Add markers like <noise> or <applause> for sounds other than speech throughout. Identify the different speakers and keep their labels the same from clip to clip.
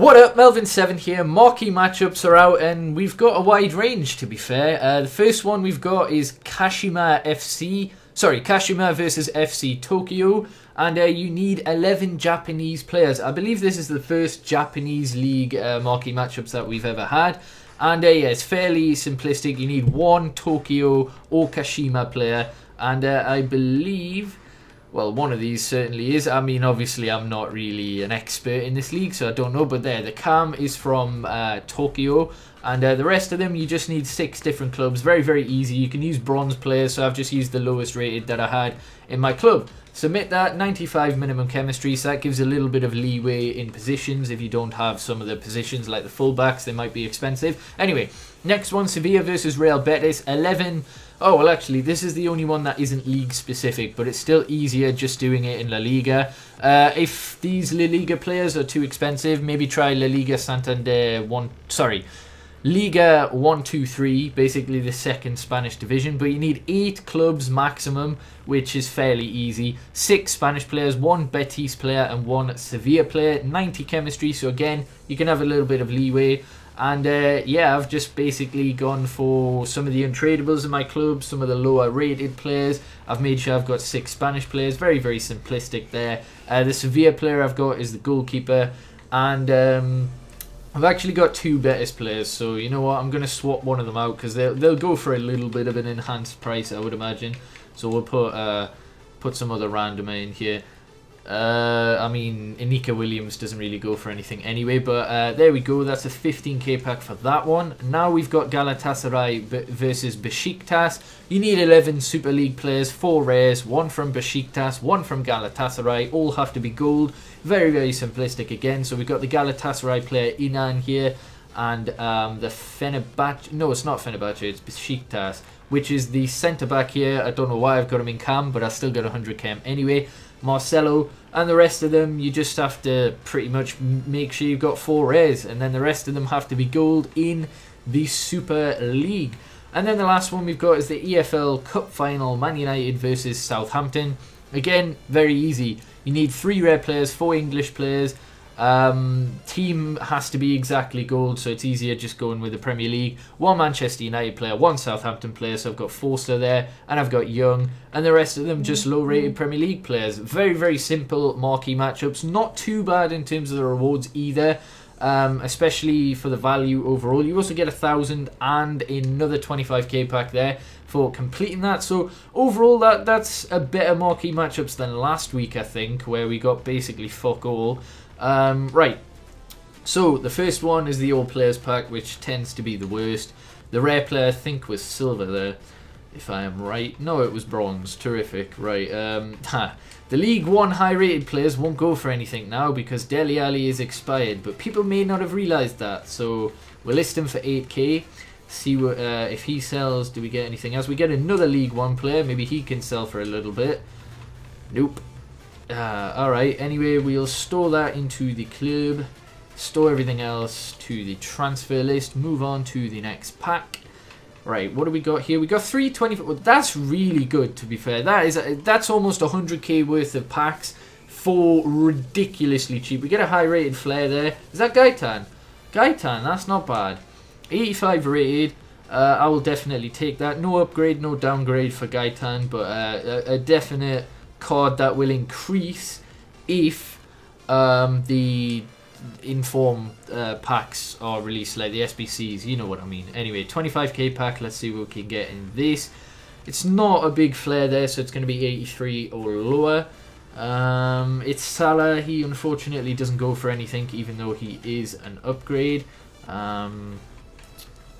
Speaker 1: What up, Melvin7 here. Marquee matchups are out and we've got a wide range to be fair. Uh, the first one we've got is Kashima FC. Sorry, Kashima versus FC Tokyo. And uh, you need 11 Japanese players. I believe this is the first Japanese league uh, marquee matchups that we've ever had. And uh, yeah, it's fairly simplistic. You need one Tokyo or Kashima player. And uh, I believe well, one of these certainly is. I mean, obviously, I'm not really an expert in this league, so I don't know. But there, the cam is from uh, Tokyo, and uh, the rest of them, you just need six different clubs. Very, very easy. You can use bronze players, so I've just used the lowest rated that I had in my club. Submit that, 95 minimum chemistry, so that gives a little bit of leeway in positions. If you don't have some of the positions like the fullbacks, they might be expensive. Anyway, next one, Sevilla versus Real Betis, 11 Oh, well, actually, this is the only one that isn't league specific, but it's still easier just doing it in La Liga. Uh, if these La Liga players are too expensive, maybe try La Liga Santander 1. Sorry. Liga 123, basically the second Spanish division, but you need 8 clubs maximum, which is fairly easy. 6 Spanish players, 1 Betis player, and 1 Sevilla player. 90 chemistry, so again, you can have a little bit of leeway. And uh, yeah, I've just basically gone for some of the untradables in my club, some of the lower rated players. I've made sure I've got six Spanish players, very, very simplistic there. Uh, the Sevilla player I've got is the goalkeeper. And um, I've actually got two Betis players, so you know what, I'm going to swap one of them out because they'll, they'll go for a little bit of an enhanced price, I would imagine. So we'll put, uh, put some other random in here. Uh, I mean, Inaki Williams doesn't really go for anything anyway, but uh, there we go. That's a 15k pack for that one. Now we've got Galatasaray versus Besiktas. You need 11 Super League players, 4 rares, 1 from Besiktas, 1 from Galatasaray. All have to be gold. Very, very simplistic again. So we've got the Galatasaray player Inan here, and um, the Fenerbahce. No, it's not Fenerbahce, it's Besiktas, which is the centre back here. I don't know why I've got him in cam, but I still got 100 cam anyway. Marcelo, and the rest of them, you just have to pretty much make sure you've got four rares, and then the rest of them have to be gold in the Super League. And then the last one we've got is the EFL Cup Final, Man United versus Southampton. Again, very easy. You need three rare players, four English players, um, team has to be exactly gold, so it's easier just going with the Premier League. One Manchester United player, one Southampton player, so I've got Forster there, and I've got Young, and the rest of them just low-rated Premier League players. Very, very simple marquee matchups. Not too bad in terms of the rewards either. Um, especially for the value overall. You also get a thousand and another 25k pack there for completing that. So overall, that that's a better marquee matchups than last week, I think, where we got basically fuck all. Um, right. So the first one is the all players pack, which tends to be the worst. The rare player I think was silver there, if I am right. No, it was bronze. Terrific. Right. Um, <laughs> the League One high rated players won't go for anything now because Dele Alli is expired, but people may not have realised that. So we'll list him for 8k. See what uh, if he sells. Do we get anything else? We get another League One player. Maybe he can sell for a little bit. Nope. Uh, Alright, anyway, we'll store that into the club, store everything else to the transfer list, move on to the next pack. Right, what do we got here? We got 320. Well, that's really good, to be fair. That is That's almost 100k worth of packs for ridiculously cheap. We get a high-rated flare there. Is that Gaitan? Gaitan, that's not bad. 85 rated. Uh, I will definitely take that. No upgrade, no downgrade for Gaitan, but uh, a, a definite card that will increase if um, the inform uh, packs are released, like the SBCs, you know what I mean. Anyway, 25k pack, let's see what we can get in this. It's not a big flare there, so it's going to be 83 or lower. Um, it's Salah, he unfortunately doesn't go for anything, even though he is an upgrade. Um,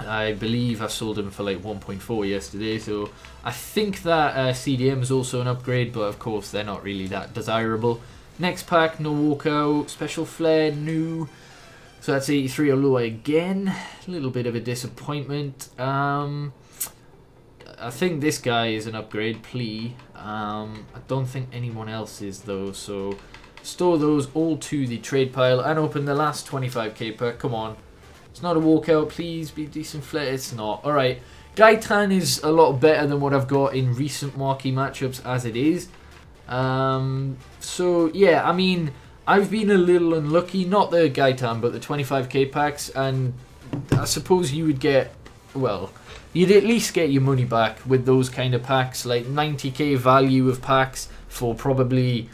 Speaker 1: I believe I sold him for like 1.4 yesterday, so I think that uh, CDM is also an upgrade, but of course they're not really that desirable. Next pack, no walkout, special flare, new. So that's 83 Olua again. A little bit of a disappointment. Um, I think this guy is an upgrade, plea. Um, I don't think anyone else is though, so store those all to the trade pile and open the last 25k pack. Come on. It's not a walkout, please be decent flare. It's not. Alright. Gaitan is a lot better than what I've got in recent marquee matchups as it is. Um, so, yeah, I mean, I've been a little unlucky, not the Gaitan, but the 25k packs, and I suppose you would get, well, you'd at least get your money back with those kind of packs, like 90k value of packs for probably,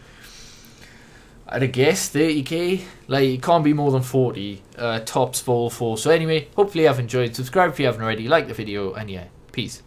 Speaker 1: I'd guess 30k. Like it can't be more than 40 uh, tops for all four. So anyway, hopefully you have enjoyed. Subscribe if you haven't already. Like the video, and yeah, peace.